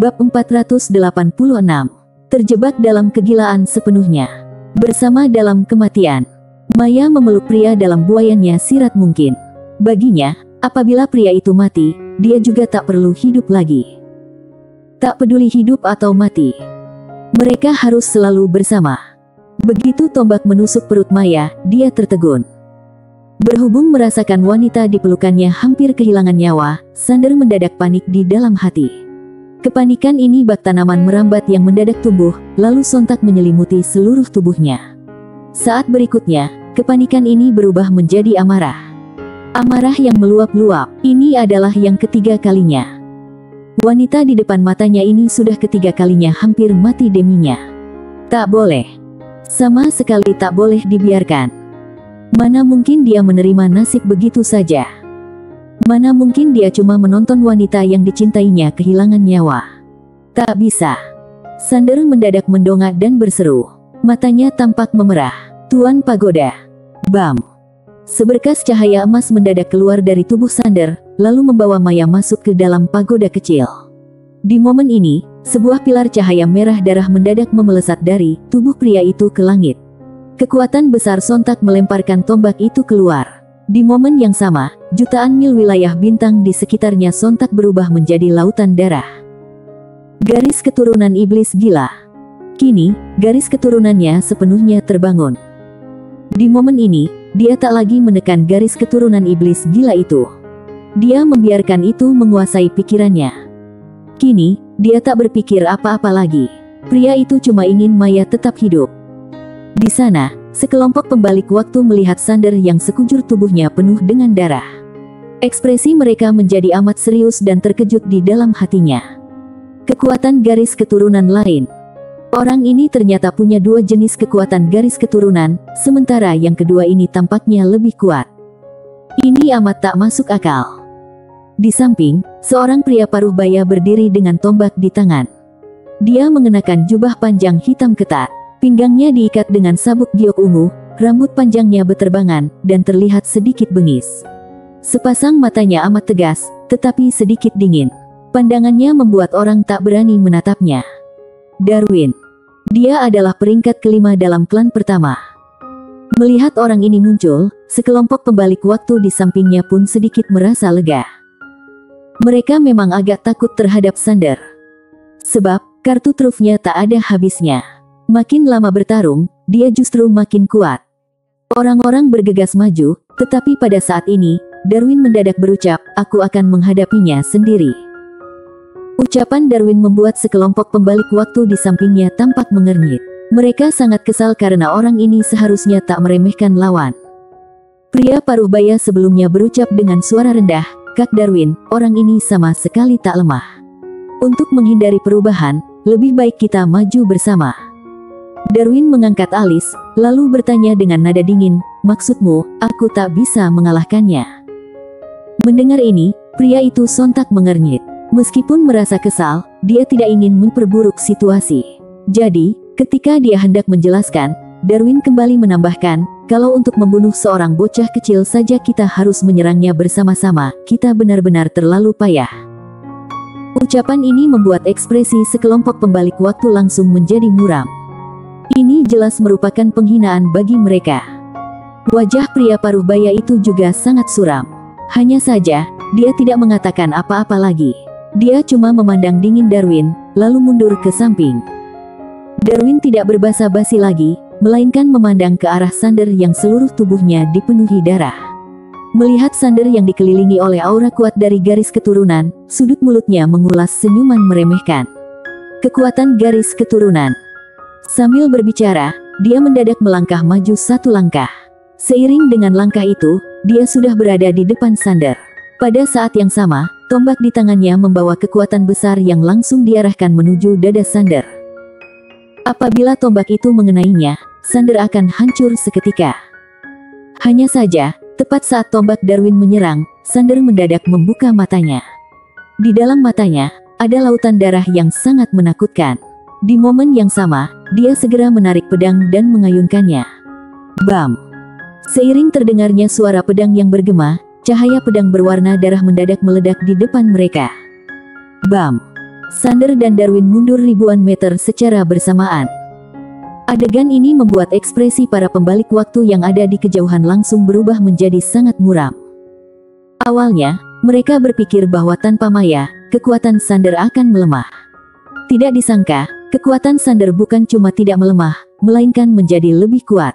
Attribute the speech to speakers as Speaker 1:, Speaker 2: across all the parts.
Speaker 1: Bab 486 Terjebak dalam kegilaan sepenuhnya. Bersama dalam kematian. Maya memeluk pria dalam buayannya sirat mungkin. Baginya, apabila pria itu mati, dia juga tak perlu hidup lagi. Tak peduli hidup atau mati. Mereka harus selalu bersama. Begitu tombak menusuk perut Maya, dia tertegun. Berhubung merasakan wanita di pelukannya hampir kehilangan nyawa, Sander mendadak panik di dalam hati. Kepanikan ini bak tanaman merambat yang mendadak tumbuh, lalu sontak menyelimuti seluruh tubuhnya. Saat berikutnya, kepanikan ini berubah menjadi amarah. Amarah yang meluap-luap, ini adalah yang ketiga kalinya. Wanita di depan matanya ini sudah ketiga kalinya hampir mati deminya. Tak boleh. Sama sekali tak boleh dibiarkan. Mana mungkin dia menerima nasib begitu saja. Mana mungkin dia cuma menonton wanita yang dicintainya kehilangan nyawa. Tak bisa. Sander mendadak mendongak dan berseru. Matanya tampak memerah. Tuan Pagoda. Bam. Seberkas cahaya emas mendadak keluar dari tubuh Sander, lalu membawa Maya masuk ke dalam pagoda kecil. Di momen ini, sebuah pilar cahaya merah darah mendadak memelesat dari tubuh pria itu ke langit. Kekuatan besar sontak melemparkan tombak itu keluar. Di momen yang sama, jutaan mil wilayah bintang di sekitarnya sontak berubah menjadi lautan darah. Garis keturunan iblis gila. Kini, garis keturunannya sepenuhnya terbangun. Di momen ini, dia tak lagi menekan garis keturunan iblis gila itu. Dia membiarkan itu menguasai pikirannya. Kini, dia tak berpikir apa-apa lagi. Pria itu cuma ingin Maya tetap hidup. Di sana, Sekelompok pembalik waktu melihat Sander yang sekujur tubuhnya penuh dengan darah. Ekspresi mereka menjadi amat serius dan terkejut di dalam hatinya. Kekuatan garis keturunan lain. Orang ini ternyata punya dua jenis kekuatan garis keturunan, sementara yang kedua ini tampaknya lebih kuat. Ini amat tak masuk akal. Di samping, seorang pria paruh baya berdiri dengan tombak di tangan. Dia mengenakan jubah panjang hitam ketat. Pinggangnya diikat dengan sabuk giok ungu, rambut panjangnya beterbangan, dan terlihat sedikit bengis. Sepasang matanya amat tegas, tetapi sedikit dingin. Pandangannya membuat orang tak berani menatapnya. Darwin. Dia adalah peringkat kelima dalam klan pertama. Melihat orang ini muncul, sekelompok pembalik waktu di sampingnya pun sedikit merasa lega. Mereka memang agak takut terhadap Sander. Sebab, kartu trufnya tak ada habisnya. Makin lama bertarung, dia justru makin kuat. Orang-orang bergegas maju, tetapi pada saat ini, Darwin mendadak berucap, aku akan menghadapinya sendiri. Ucapan Darwin membuat sekelompok pembalik waktu di sampingnya tampak mengernyit. Mereka sangat kesal karena orang ini seharusnya tak meremehkan lawan. Pria paruh baya sebelumnya berucap dengan suara rendah, Kak Darwin, orang ini sama sekali tak lemah. Untuk menghindari perubahan, lebih baik kita maju bersama. Darwin mengangkat alis, lalu bertanya dengan nada dingin, maksudmu, aku tak bisa mengalahkannya. Mendengar ini, pria itu sontak mengernyit. Meskipun merasa kesal, dia tidak ingin memperburuk situasi. Jadi, ketika dia hendak menjelaskan, Darwin kembali menambahkan, kalau untuk membunuh seorang bocah kecil saja kita harus menyerangnya bersama-sama, kita benar-benar terlalu payah. Ucapan ini membuat ekspresi sekelompok pembalik waktu langsung menjadi muram. Ini jelas merupakan penghinaan bagi mereka. Wajah pria paruh baya itu juga sangat suram. Hanya saja, dia tidak mengatakan apa-apa lagi. Dia cuma memandang dingin Darwin, lalu mundur ke samping. Darwin tidak berbasa basi lagi, melainkan memandang ke arah Sander yang seluruh tubuhnya dipenuhi darah. Melihat Sander yang dikelilingi oleh aura kuat dari garis keturunan, sudut mulutnya mengulas senyuman meremehkan. Kekuatan garis keturunan Sambil berbicara, dia mendadak melangkah maju satu langkah. Seiring dengan langkah itu, dia sudah berada di depan Sander. Pada saat yang sama, tombak di tangannya membawa kekuatan besar yang langsung diarahkan menuju dada Sander. Apabila tombak itu mengenainya, Sander akan hancur seketika. Hanya saja, tepat saat tombak Darwin menyerang, Sander mendadak membuka matanya. Di dalam matanya, ada lautan darah yang sangat menakutkan. Di momen yang sama, dia segera menarik pedang dan mengayunkannya. Bam! Seiring terdengarnya suara pedang yang bergema, cahaya pedang berwarna darah mendadak meledak di depan mereka. Bam! Sander dan Darwin mundur ribuan meter secara bersamaan. Adegan ini membuat ekspresi para pembalik waktu yang ada di kejauhan langsung berubah menjadi sangat muram. Awalnya, mereka berpikir bahwa tanpa Maya, kekuatan Sander akan melemah. Tidak disangka, kekuatan Sander bukan cuma tidak melemah, melainkan menjadi lebih kuat.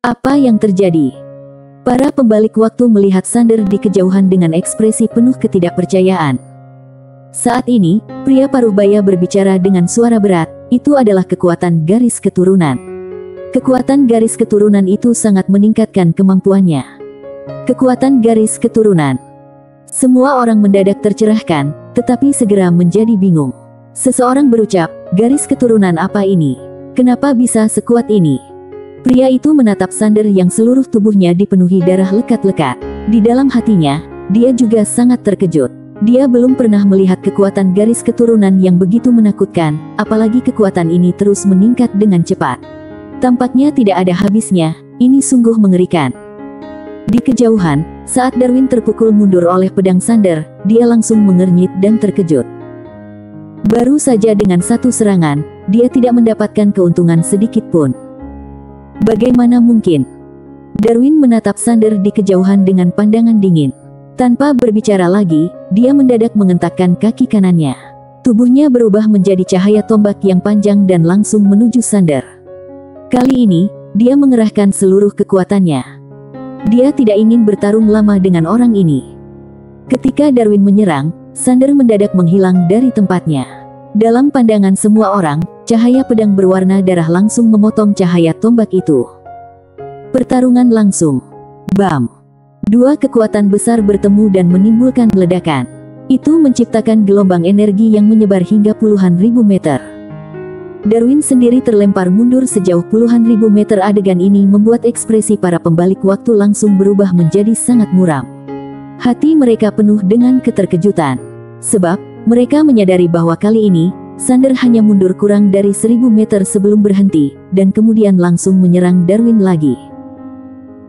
Speaker 1: Apa yang terjadi? Para pembalik waktu melihat Sander di kejauhan dengan ekspresi penuh ketidakpercayaan. Saat ini, pria paruh baya berbicara dengan suara berat, itu adalah kekuatan garis keturunan. Kekuatan garis keturunan itu sangat meningkatkan kemampuannya. Kekuatan garis keturunan. Semua orang mendadak tercerahkan, tetapi segera menjadi bingung. Seseorang berucap, garis keturunan apa ini? Kenapa bisa sekuat ini? Pria itu menatap Sander yang seluruh tubuhnya dipenuhi darah lekat-lekat. Di dalam hatinya, dia juga sangat terkejut. Dia belum pernah melihat kekuatan garis keturunan yang begitu menakutkan, apalagi kekuatan ini terus meningkat dengan cepat. Tampaknya tidak ada habisnya, ini sungguh mengerikan. Di kejauhan, saat Darwin terpukul mundur oleh pedang Sander, dia langsung mengernyit dan terkejut. Baru saja dengan satu serangan, dia tidak mendapatkan keuntungan sedikit pun. Bagaimana mungkin? Darwin menatap Sander di kejauhan dengan pandangan dingin. Tanpa berbicara lagi, dia mendadak mengentakkan kaki kanannya. Tubuhnya berubah menjadi cahaya tombak yang panjang dan langsung menuju Sander. Kali ini, dia mengerahkan seluruh kekuatannya. Dia tidak ingin bertarung lama dengan orang ini. Ketika Darwin menyerang, Sander mendadak menghilang dari tempatnya. Dalam pandangan semua orang, cahaya pedang berwarna darah langsung memotong cahaya tombak itu. Pertarungan langsung. Bam! Dua kekuatan besar bertemu dan menimbulkan ledakan. Itu menciptakan gelombang energi yang menyebar hingga puluhan ribu meter. Darwin sendiri terlempar mundur sejauh puluhan ribu meter adegan ini membuat ekspresi para pembalik waktu langsung berubah menjadi sangat muram. Hati mereka penuh dengan keterkejutan. Sebab, mereka menyadari bahwa kali ini, Sander hanya mundur kurang dari seribu meter sebelum berhenti, dan kemudian langsung menyerang Darwin lagi.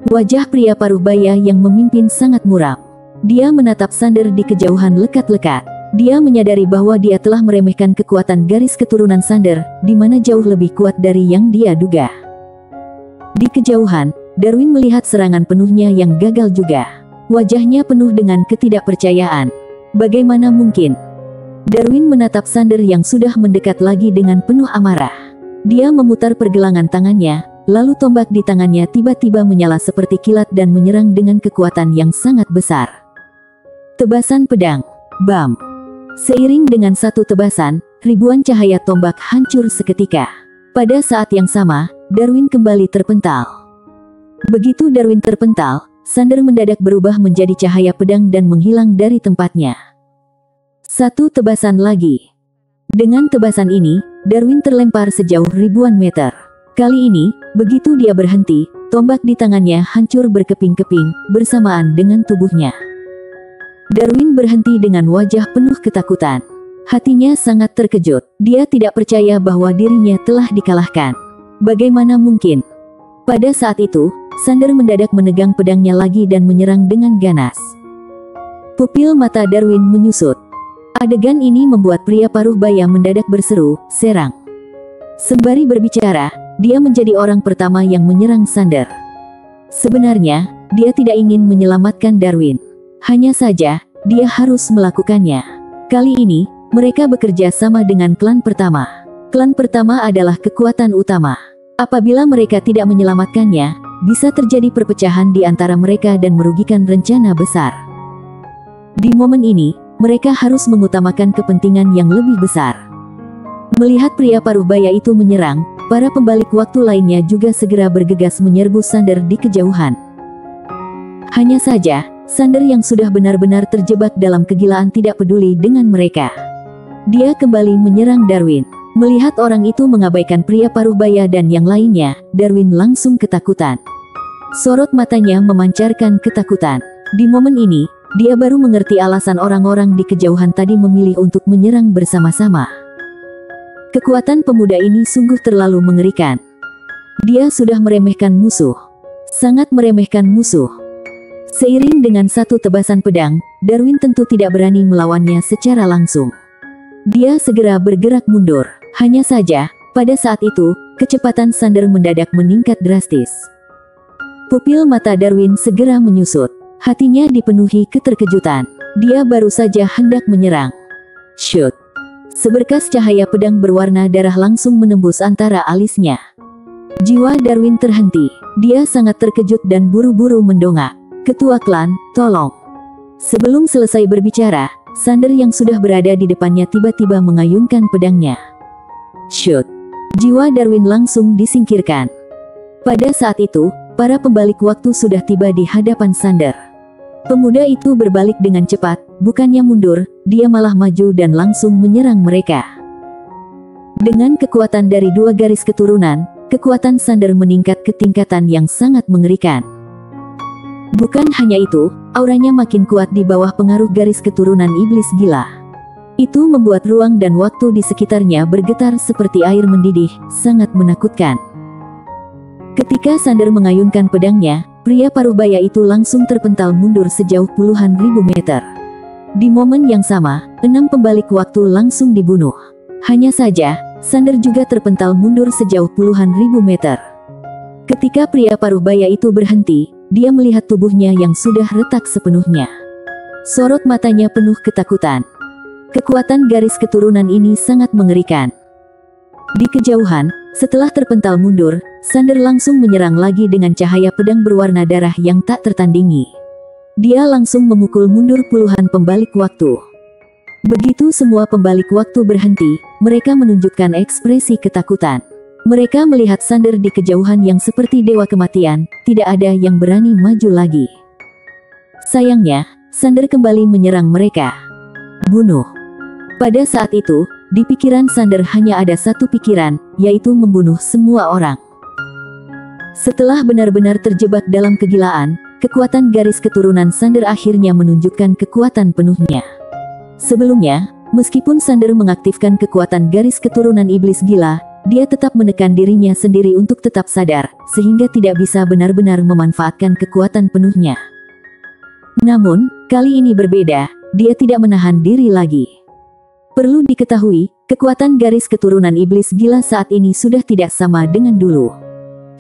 Speaker 1: Wajah pria paruh baya yang memimpin sangat muram. Dia menatap Sander di kejauhan lekat-lekat. Dia menyadari bahwa dia telah meremehkan kekuatan garis keturunan Sander, di mana jauh lebih kuat dari yang dia duga. Di kejauhan, Darwin melihat serangan penuhnya yang gagal juga. Wajahnya penuh dengan ketidakpercayaan. Bagaimana mungkin? Darwin menatap Sander yang sudah mendekat lagi dengan penuh amarah. Dia memutar pergelangan tangannya, Lalu tombak di tangannya tiba-tiba menyala seperti kilat dan menyerang dengan kekuatan yang sangat besar. Tebasan pedang. Bam. Seiring dengan satu tebasan, ribuan cahaya tombak hancur seketika. Pada saat yang sama, Darwin kembali terpental. Begitu Darwin terpental, Sander mendadak berubah menjadi cahaya pedang dan menghilang dari tempatnya. Satu tebasan lagi. Dengan tebasan ini, Darwin terlempar sejauh ribuan meter. Kali ini, begitu dia berhenti, tombak di tangannya hancur berkeping-keping, bersamaan dengan tubuhnya. Darwin berhenti dengan wajah penuh ketakutan. Hatinya sangat terkejut, dia tidak percaya bahwa dirinya telah dikalahkan. Bagaimana mungkin? Pada saat itu, Sander mendadak menegang pedangnya lagi dan menyerang dengan ganas. Pupil mata Darwin menyusut. Adegan ini membuat pria paruh baya mendadak berseru, serang. Sembari berbicara, dia menjadi orang pertama yang menyerang Sander. Sebenarnya, dia tidak ingin menyelamatkan Darwin. Hanya saja, dia harus melakukannya. Kali ini, mereka bekerja sama dengan klan pertama. Klan pertama adalah kekuatan utama. Apabila mereka tidak menyelamatkannya, bisa terjadi perpecahan di antara mereka dan merugikan rencana besar. Di momen ini, mereka harus mengutamakan kepentingan yang lebih besar. Melihat pria paruh baya itu menyerang, Para pembalik waktu lainnya juga segera bergegas menyerbu Sander di kejauhan. Hanya saja, Sander yang sudah benar-benar terjebak dalam kegilaan tidak peduli dengan mereka. Dia kembali menyerang Darwin. Melihat orang itu mengabaikan pria paruh baya dan yang lainnya, Darwin langsung ketakutan. Sorot matanya memancarkan ketakutan. Di momen ini, dia baru mengerti alasan orang-orang di kejauhan tadi memilih untuk menyerang bersama-sama. Kekuatan pemuda ini sungguh terlalu mengerikan. Dia sudah meremehkan musuh. Sangat meremehkan musuh. Seiring dengan satu tebasan pedang, Darwin tentu tidak berani melawannya secara langsung. Dia segera bergerak mundur. Hanya saja, pada saat itu, kecepatan Sander mendadak meningkat drastis. Pupil mata Darwin segera menyusut. Hatinya dipenuhi keterkejutan. Dia baru saja hendak menyerang. Shoot! Seberkas cahaya pedang berwarna darah langsung menembus antara alisnya. Jiwa Darwin terhenti. Dia sangat terkejut dan buru-buru mendongak. Ketua klan, tolong. Sebelum selesai berbicara, Sander yang sudah berada di depannya tiba-tiba mengayunkan pedangnya. Shoot! Jiwa Darwin langsung disingkirkan. Pada saat itu, para pembalik waktu sudah tiba di hadapan Sander. Pemuda itu berbalik dengan cepat, bukannya mundur, dia malah maju dan langsung menyerang mereka. Dengan kekuatan dari dua garis keturunan, kekuatan Sander meningkat ke tingkatan yang sangat mengerikan. Bukan hanya itu, auranya makin kuat di bawah pengaruh garis keturunan iblis gila. Itu membuat ruang dan waktu di sekitarnya bergetar seperti air mendidih, sangat menakutkan. Ketika Sander mengayunkan pedangnya, pria parubaya itu langsung terpental mundur sejauh puluhan ribu meter. Di momen yang sama, enam pembalik waktu langsung dibunuh. Hanya saja, Sander juga terpental mundur sejauh puluhan ribu meter. Ketika pria parubaya itu berhenti, dia melihat tubuhnya yang sudah retak sepenuhnya. Sorot matanya penuh ketakutan. Kekuatan garis keturunan ini sangat mengerikan. Di kejauhan, setelah terpental mundur, Sander langsung menyerang lagi dengan cahaya pedang berwarna darah yang tak tertandingi. Dia langsung memukul mundur puluhan pembalik waktu. Begitu semua pembalik waktu berhenti, mereka menunjukkan ekspresi ketakutan. Mereka melihat Sander di kejauhan yang seperti dewa kematian, tidak ada yang berani maju lagi. Sayangnya, Sander kembali menyerang mereka. Bunuh. Pada saat itu, di pikiran Sander hanya ada satu pikiran, yaitu membunuh semua orang. Setelah benar-benar terjebak dalam kegilaan, kekuatan garis keturunan Sander akhirnya menunjukkan kekuatan penuhnya. Sebelumnya, meskipun Sander mengaktifkan kekuatan garis keturunan iblis gila, dia tetap menekan dirinya sendiri untuk tetap sadar, sehingga tidak bisa benar-benar memanfaatkan kekuatan penuhnya. Namun, kali ini berbeda, dia tidak menahan diri lagi. Perlu diketahui, kekuatan garis keturunan iblis gila saat ini sudah tidak sama dengan dulu.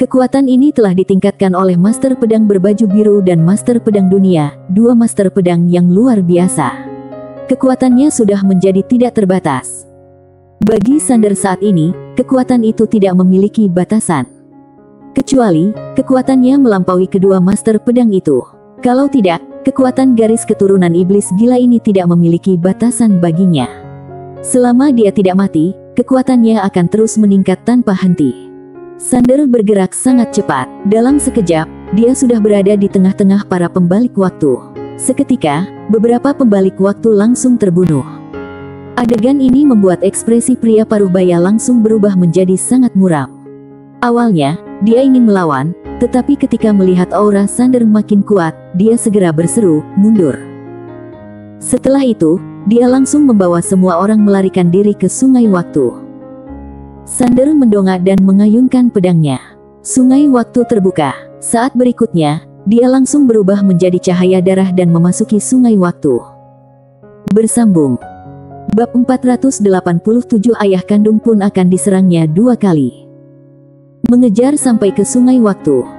Speaker 1: Kekuatan ini telah ditingkatkan oleh Master Pedang berbaju biru dan Master Pedang Dunia, dua Master Pedang yang luar biasa. Kekuatannya sudah menjadi tidak terbatas. Bagi Sander saat ini, kekuatan itu tidak memiliki batasan. Kecuali, kekuatannya melampaui kedua master pedang itu. Kalau tidak, kekuatan garis keturunan iblis gila ini tidak memiliki batasan baginya. Selama dia tidak mati, kekuatannya akan terus meningkat tanpa henti. Sander bergerak sangat cepat. Dalam sekejap, dia sudah berada di tengah-tengah para pembalik waktu. Seketika, beberapa pembalik waktu langsung terbunuh. Adegan ini membuat ekspresi pria paruh-baya langsung berubah menjadi sangat muram. Awalnya, dia ingin melawan, tetapi ketika melihat aura Sander makin kuat, dia segera berseru, mundur. Setelah itu, dia langsung membawa semua orang melarikan diri ke sungai waktu. Sander mendongak dan mengayunkan pedangnya. Sungai waktu terbuka. Saat berikutnya, dia langsung berubah menjadi cahaya darah dan memasuki sungai waktu. Bersambung Bab 487 ayah kandung pun akan diserangnya dua kali. Mengejar sampai ke sungai waktu.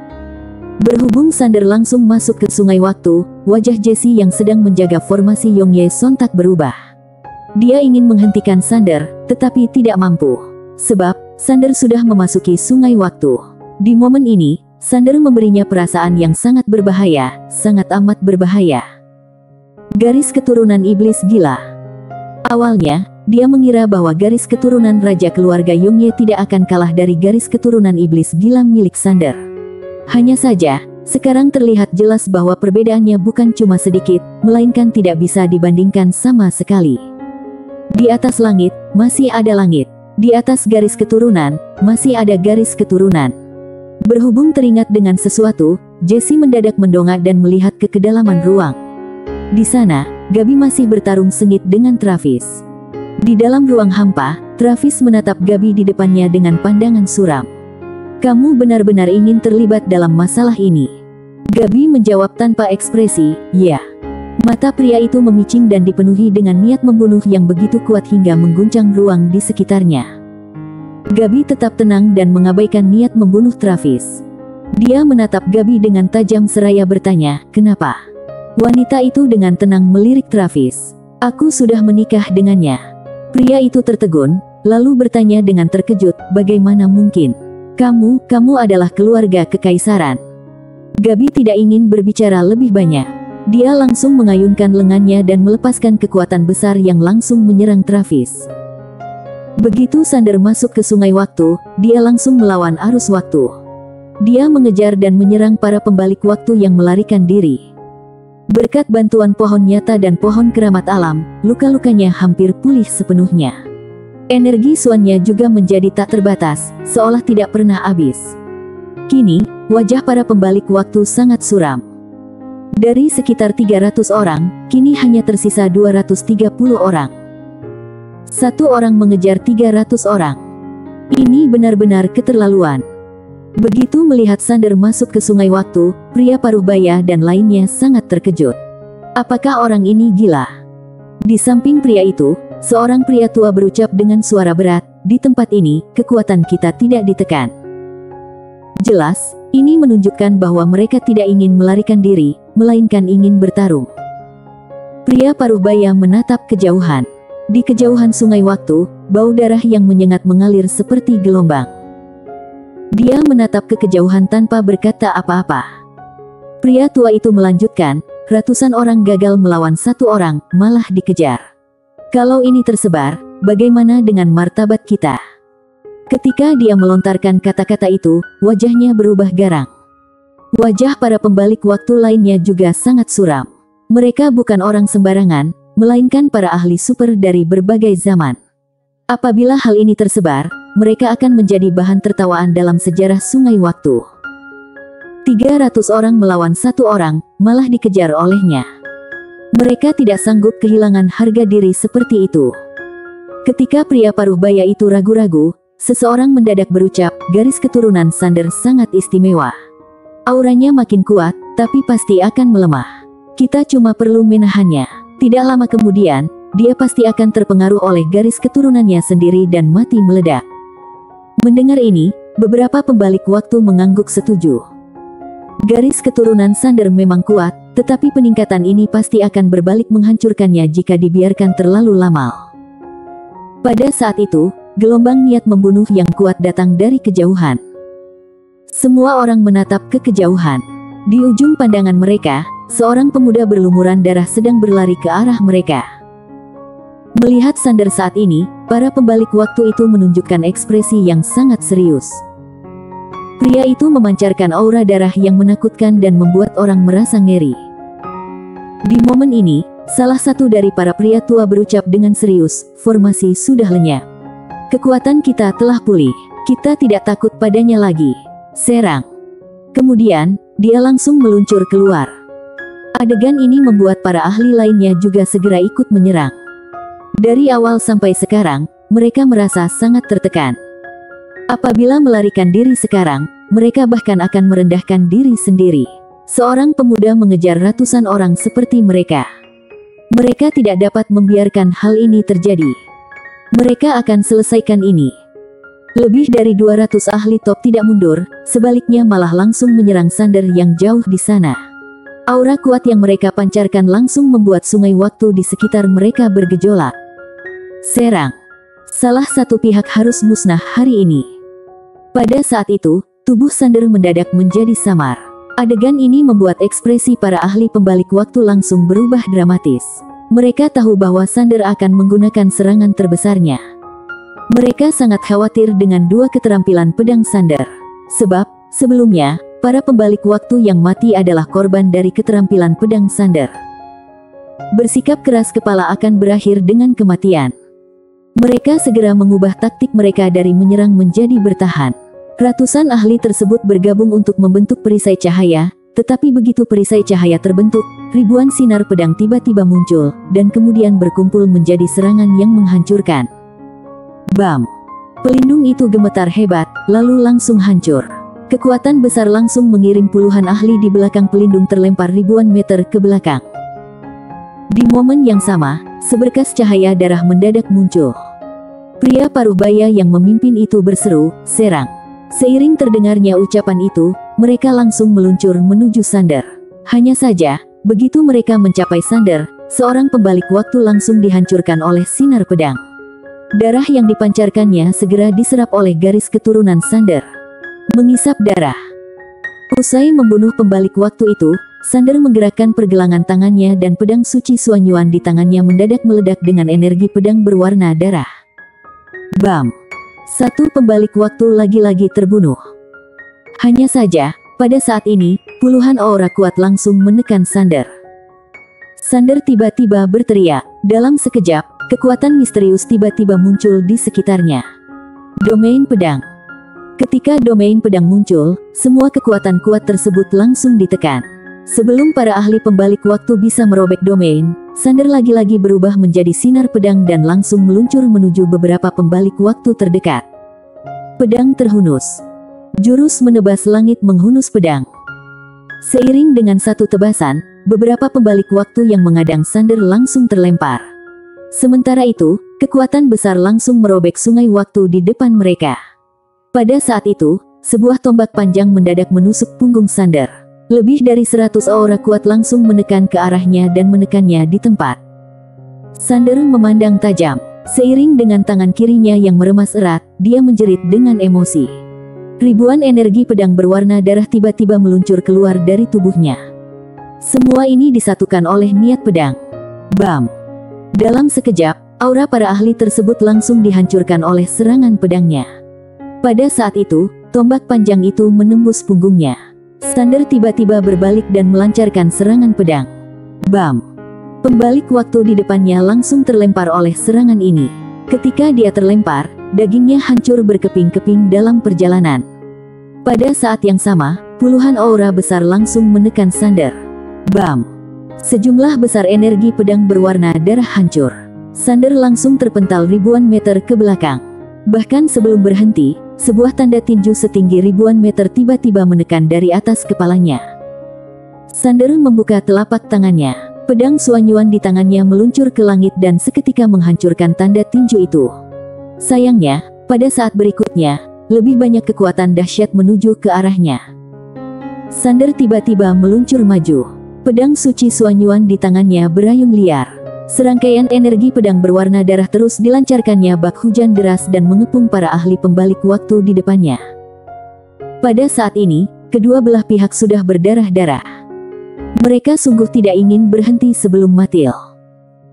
Speaker 1: Berhubung Sander langsung masuk ke sungai waktu, wajah Jesse yang sedang menjaga formasi Yongye sontak berubah. Dia ingin menghentikan Sander, tetapi tidak mampu. Sebab, Sander sudah memasuki sungai waktu. Di momen ini, Sander memberinya perasaan yang sangat berbahaya, sangat amat berbahaya. Garis keturunan iblis gila. Awalnya, dia mengira bahwa garis keturunan raja keluarga Yongye tidak akan kalah dari garis keturunan iblis gila milik Sander. Hanya saja, sekarang terlihat jelas bahwa perbedaannya bukan cuma sedikit, melainkan tidak bisa dibandingkan sama sekali. Di atas langit, masih ada langit. Di atas garis keturunan, masih ada garis keturunan. Berhubung teringat dengan sesuatu, Jesse mendadak mendongak dan melihat ke kedalaman ruang. Di sana, Gabi masih bertarung sengit dengan Travis. Di dalam ruang hampa, Travis menatap Gabi di depannya dengan pandangan suram. Kamu benar-benar ingin terlibat dalam masalah ini. Gabi menjawab tanpa ekspresi, ya. Mata pria itu memicing dan dipenuhi dengan niat membunuh yang begitu kuat hingga mengguncang ruang di sekitarnya. Gabi tetap tenang dan mengabaikan niat membunuh Travis. Dia menatap Gabi dengan tajam seraya bertanya, kenapa? Wanita itu dengan tenang melirik Travis. Aku sudah menikah dengannya. Pria itu tertegun, lalu bertanya dengan terkejut, bagaimana mungkin? Kamu, kamu adalah keluarga kekaisaran. Gabi tidak ingin berbicara lebih banyak. Dia langsung mengayunkan lengannya dan melepaskan kekuatan besar yang langsung menyerang Travis. Begitu Sander masuk ke sungai waktu, dia langsung melawan arus waktu. Dia mengejar dan menyerang para pembalik waktu yang melarikan diri. Berkat bantuan pohon nyata dan pohon keramat alam, luka-lukanya hampir pulih sepenuhnya. Energi suannya juga menjadi tak terbatas, seolah tidak pernah habis. Kini, wajah para pembalik waktu sangat suram. Dari sekitar 300 orang, kini hanya tersisa 230 orang. Satu orang mengejar 300 orang. Ini benar-benar keterlaluan. Begitu melihat Sander masuk ke sungai waktu, pria paruh baya dan lainnya sangat terkejut. Apakah orang ini gila? Di samping pria itu, seorang pria tua berucap dengan suara berat, di tempat ini, kekuatan kita tidak ditekan. Jelas, ini menunjukkan bahwa mereka tidak ingin melarikan diri, melainkan ingin bertarung. Pria paruh baya menatap kejauhan. Di kejauhan sungai waktu, bau darah yang menyengat mengalir seperti gelombang. Dia menatap ke kejauhan tanpa berkata apa-apa. Pria tua itu melanjutkan, ratusan orang gagal melawan satu orang, malah dikejar. Kalau ini tersebar, bagaimana dengan martabat kita? Ketika dia melontarkan kata-kata itu, wajahnya berubah garang. Wajah para pembalik waktu lainnya juga sangat suram. Mereka bukan orang sembarangan, melainkan para ahli super dari berbagai zaman. Apabila hal ini tersebar, mereka akan menjadi bahan tertawaan dalam sejarah sungai waktu. 300 orang melawan satu orang, malah dikejar olehnya. Mereka tidak sanggup kehilangan harga diri seperti itu. Ketika pria paruh baya itu ragu-ragu, seseorang mendadak berucap, garis keturunan Sander sangat istimewa. Auranya makin kuat, tapi pasti akan melemah. Kita cuma perlu menahannya. Tidak lama kemudian, dia pasti akan terpengaruh oleh garis keturunannya sendiri dan mati meledak. Mendengar ini, beberapa pembalik waktu mengangguk setuju. Garis keturunan Sander memang kuat, tetapi peningkatan ini pasti akan berbalik menghancurkannya jika dibiarkan terlalu lama. Pada saat itu, gelombang niat membunuh yang kuat datang dari kejauhan. Semua orang menatap ke kejauhan. Di ujung pandangan mereka, seorang pemuda berlumuran darah sedang berlari ke arah mereka. Melihat Sander saat ini, para pembalik waktu itu menunjukkan ekspresi yang sangat serius. Pria itu memancarkan aura darah yang menakutkan dan membuat orang merasa ngeri. Di momen ini, salah satu dari para pria tua berucap dengan serius, formasi sudah lenyap. Kekuatan kita telah pulih, kita tidak takut padanya lagi. Serang. Kemudian, dia langsung meluncur keluar. Adegan ini membuat para ahli lainnya juga segera ikut menyerang. Dari awal sampai sekarang, mereka merasa sangat tertekan. Apabila melarikan diri sekarang, mereka bahkan akan merendahkan diri sendiri. Seorang pemuda mengejar ratusan orang seperti mereka. Mereka tidak dapat membiarkan hal ini terjadi. Mereka akan selesaikan ini. Lebih dari 200 ahli top tidak mundur, sebaliknya malah langsung menyerang Sander yang jauh di sana. Aura kuat yang mereka pancarkan langsung membuat sungai waktu di sekitar mereka bergejolak. Serang. Salah satu pihak harus musnah hari ini. Pada saat itu, tubuh Sander mendadak menjadi samar. Adegan ini membuat ekspresi para ahli pembalik waktu langsung berubah dramatis. Mereka tahu bahwa Sander akan menggunakan serangan terbesarnya. Mereka sangat khawatir dengan dua keterampilan pedang Sander. Sebab, sebelumnya, para pembalik waktu yang mati adalah korban dari keterampilan pedang Sander. Bersikap keras kepala akan berakhir dengan kematian. Mereka segera mengubah taktik mereka dari menyerang menjadi bertahan. Ratusan ahli tersebut bergabung untuk membentuk perisai cahaya, tetapi begitu perisai cahaya terbentuk, ribuan sinar pedang tiba-tiba muncul, dan kemudian berkumpul menjadi serangan yang menghancurkan. Bam! Pelindung itu gemetar hebat, lalu langsung hancur. Kekuatan besar langsung mengirim puluhan ahli di belakang pelindung terlempar ribuan meter ke belakang. Di momen yang sama, seberkas cahaya darah mendadak muncul. Pria paruh baya yang memimpin itu berseru, serang. Seiring terdengarnya ucapan itu, mereka langsung meluncur menuju Sander. Hanya saja, begitu mereka mencapai Sander, seorang pembalik waktu langsung dihancurkan oleh sinar pedang. Darah yang dipancarkannya segera diserap oleh garis keturunan Sander. Mengisap darah. Usai membunuh pembalik waktu itu, Sander menggerakkan pergelangan tangannya dan pedang suci Suanyuan di tangannya mendadak meledak dengan energi pedang berwarna darah. Bam! Satu pembalik waktu lagi-lagi terbunuh. Hanya saja, pada saat ini, puluhan aura kuat langsung menekan Sander. Sander tiba-tiba berteriak, dalam sekejap, kekuatan misterius tiba-tiba muncul di sekitarnya. Domain pedang. Ketika domain pedang muncul, semua kekuatan kuat tersebut langsung ditekan. Sebelum para ahli pembalik waktu bisa merobek domain, Sander lagi-lagi berubah menjadi sinar pedang dan langsung meluncur menuju beberapa pembalik waktu terdekat. Pedang terhunus. Jurus menebas langit menghunus pedang. Seiring dengan satu tebasan, beberapa pembalik waktu yang mengadang Sander langsung terlempar. Sementara itu, kekuatan besar langsung merobek sungai waktu di depan mereka. Pada saat itu, sebuah tombak panjang mendadak menusuk punggung Sander. Lebih dari seratus aura kuat langsung menekan ke arahnya dan menekannya di tempat. Sander memandang tajam. Seiring dengan tangan kirinya yang meremas erat, dia menjerit dengan emosi. Ribuan energi pedang berwarna darah tiba-tiba meluncur keluar dari tubuhnya. Semua ini disatukan oleh niat pedang. Bam! Dalam sekejap, aura para ahli tersebut langsung dihancurkan oleh serangan pedangnya. Pada saat itu, tombak panjang itu menembus punggungnya. Sander tiba-tiba berbalik dan melancarkan serangan pedang. Bam! Pembalik waktu di depannya langsung terlempar oleh serangan ini. Ketika dia terlempar, dagingnya hancur berkeping-keping dalam perjalanan. Pada saat yang sama, puluhan aura besar langsung menekan Sander. Bam! Sejumlah besar energi pedang berwarna darah hancur. Sander langsung terpental ribuan meter ke belakang. Bahkan sebelum berhenti, sebuah tanda tinju setinggi ribuan meter tiba-tiba menekan dari atas kepalanya. Sander membuka telapak tangannya. Pedang Suanyuan di tangannya meluncur ke langit dan seketika menghancurkan tanda tinju itu. Sayangnya, pada saat berikutnya, lebih banyak kekuatan dahsyat menuju ke arahnya. Sander tiba-tiba meluncur maju. Pedang suci Suanyuan di tangannya berayun liar. Serangkaian energi pedang berwarna darah terus dilancarkannya bak hujan deras dan mengepung para ahli pembalik waktu di depannya. Pada saat ini, kedua belah pihak sudah berdarah-darah. Mereka sungguh tidak ingin berhenti sebelum matil.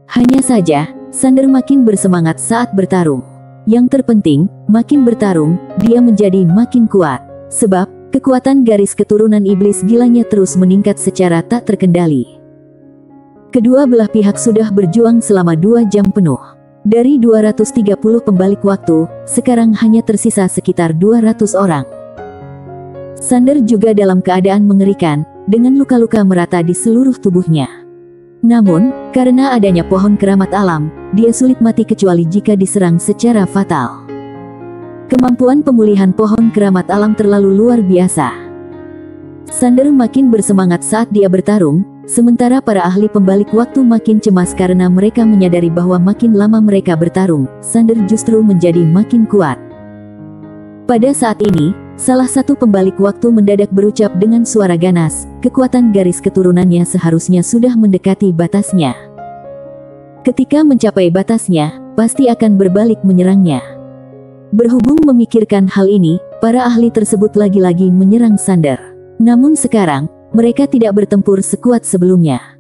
Speaker 1: Hanya saja, Sander makin bersemangat saat bertarung. Yang terpenting, makin bertarung, dia menjadi makin kuat. Sebab, Kekuatan garis keturunan iblis gilanya terus meningkat secara tak terkendali. Kedua belah pihak sudah berjuang selama dua jam penuh. Dari 230 pembalik waktu, sekarang hanya tersisa sekitar 200 orang. Sander juga dalam keadaan mengerikan, dengan luka-luka merata di seluruh tubuhnya. Namun, karena adanya pohon keramat alam, dia sulit mati kecuali jika diserang secara fatal. Kemampuan pemulihan pohon keramat alam terlalu luar biasa. Sander makin bersemangat saat dia bertarung, sementara para ahli pembalik waktu makin cemas karena mereka menyadari bahwa makin lama mereka bertarung, Sander justru menjadi makin kuat. Pada saat ini, salah satu pembalik waktu mendadak berucap dengan suara ganas, kekuatan garis keturunannya seharusnya sudah mendekati batasnya. Ketika mencapai batasnya, pasti akan berbalik menyerangnya. Berhubung memikirkan hal ini, para ahli tersebut lagi-lagi menyerang Sander. Namun sekarang, mereka tidak bertempur sekuat sebelumnya.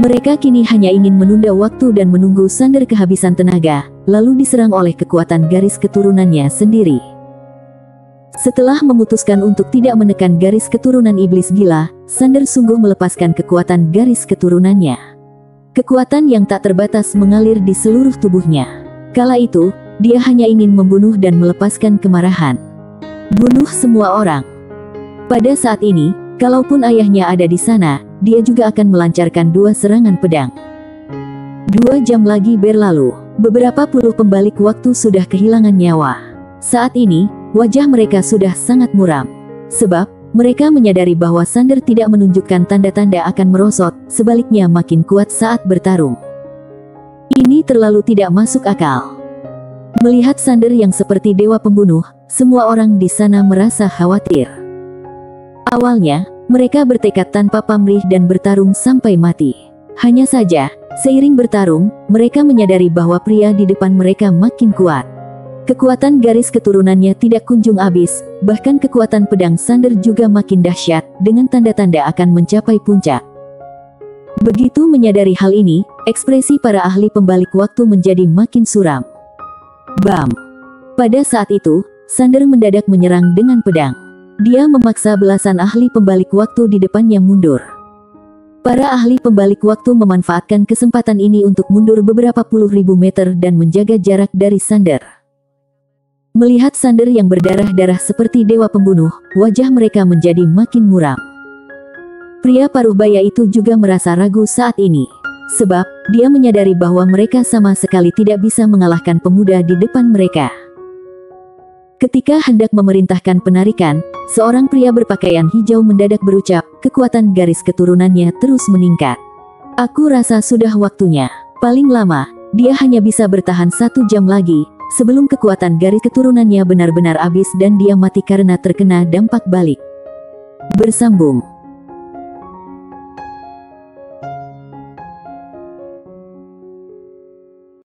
Speaker 1: Mereka kini hanya ingin menunda waktu dan menunggu Sander kehabisan tenaga, lalu diserang oleh kekuatan garis keturunannya sendiri. Setelah memutuskan untuk tidak menekan garis keturunan iblis gila, Sander sungguh melepaskan kekuatan garis keturunannya. Kekuatan yang tak terbatas mengalir di seluruh tubuhnya. Kala itu, dia hanya ingin membunuh dan melepaskan kemarahan. Bunuh semua orang. Pada saat ini, kalaupun ayahnya ada di sana, dia juga akan melancarkan dua serangan pedang. Dua jam lagi berlalu, beberapa puluh pembalik waktu sudah kehilangan nyawa. Saat ini, wajah mereka sudah sangat muram. Sebab, mereka menyadari bahwa Sander tidak menunjukkan tanda-tanda akan merosot, sebaliknya makin kuat saat bertarung. Ini terlalu tidak masuk akal. Melihat Sander yang seperti dewa pembunuh, semua orang di sana merasa khawatir. Awalnya, mereka bertekad tanpa pamrih dan bertarung sampai mati. Hanya saja, seiring bertarung, mereka menyadari bahwa pria di depan mereka makin kuat. Kekuatan garis keturunannya tidak kunjung habis, bahkan kekuatan pedang Sander juga makin dahsyat, dengan tanda-tanda akan mencapai puncak. Begitu menyadari hal ini, ekspresi para ahli pembalik waktu menjadi makin suram. Bam! Pada saat itu, Sander mendadak menyerang dengan pedang. Dia memaksa belasan ahli pembalik waktu di depannya mundur. Para ahli pembalik waktu memanfaatkan kesempatan ini untuk mundur beberapa puluh ribu meter dan menjaga jarak dari Sander. Melihat Sander yang berdarah-darah seperti dewa pembunuh, wajah mereka menjadi makin muram. Pria paruh baya itu juga merasa ragu saat ini. Sebab, dia menyadari bahwa mereka sama sekali tidak bisa mengalahkan pemuda di depan mereka. Ketika hendak memerintahkan penarikan, seorang pria berpakaian hijau mendadak berucap, kekuatan garis keturunannya terus meningkat. Aku rasa sudah waktunya. Paling lama, dia hanya bisa bertahan satu jam lagi, sebelum kekuatan garis keturunannya benar-benar habis dan dia mati karena terkena dampak balik. Bersambung